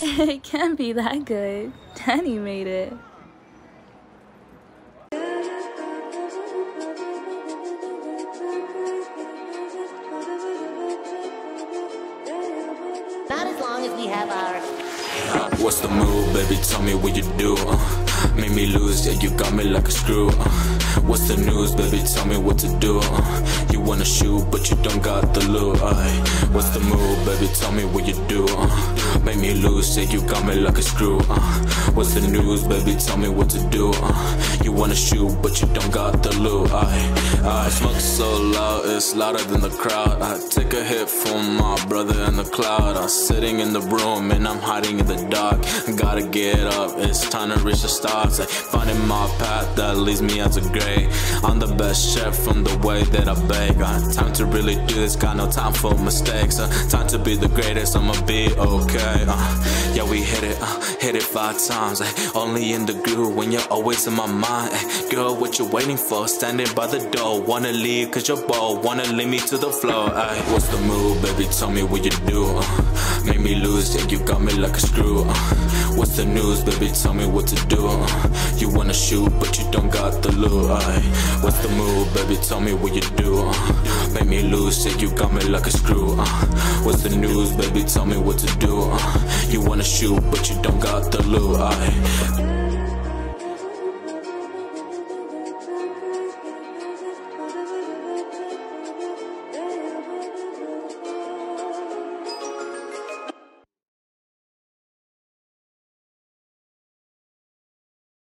it can't be that good. Danny made it. Not as long as we have our. What's the move, baby? Tell me what you do. Uh. Uh, make me lose, yeah, you got me like a screw. Uh, what's the news, baby? Tell me what to do. Uh, you wanna shoot, but you don't got the loot. Uh, what's the move, baby? Tell me what you do. Uh, make me lose, yeah, you got me like a screw. Uh, what's the news, baby? Tell me what to do. Uh, you wanna shoot, but you don't got the loot. I, I smoke so loud, it's louder than the crowd. I take a hit from my brother the cloud. I'm sitting in the room and I'm hiding in the dark. Gotta get up, it's time to reach the stars. Like finding my path that leads me as a great. I'm the best chef from the way that I bake. Uh, time to really do this, got no time for mistakes. Uh, time to be the greatest, I'ma be okay. Uh, yeah, we hit it, uh, hit it five times. Like, only in the groove when you're always in my mind. Ay, girl, what you waiting for? Standing by the door, wanna leave cause you're wanna lead me to the floor. Ay, what's the move, baby? Tell me what you do. Uh, make me lose, yeah, you got me like a screw. Uh, what's the news, baby? Tell me what to do. Uh, you wanna shoot, but you don't got the loot. Ay, what's the move, baby? Tell me what you do. Uh, make me lose, yeah, you got me like a screw. Uh, what's the news, baby? Tell me what to do. Uh, you wanna shoot, but you don't got the loot. Ay,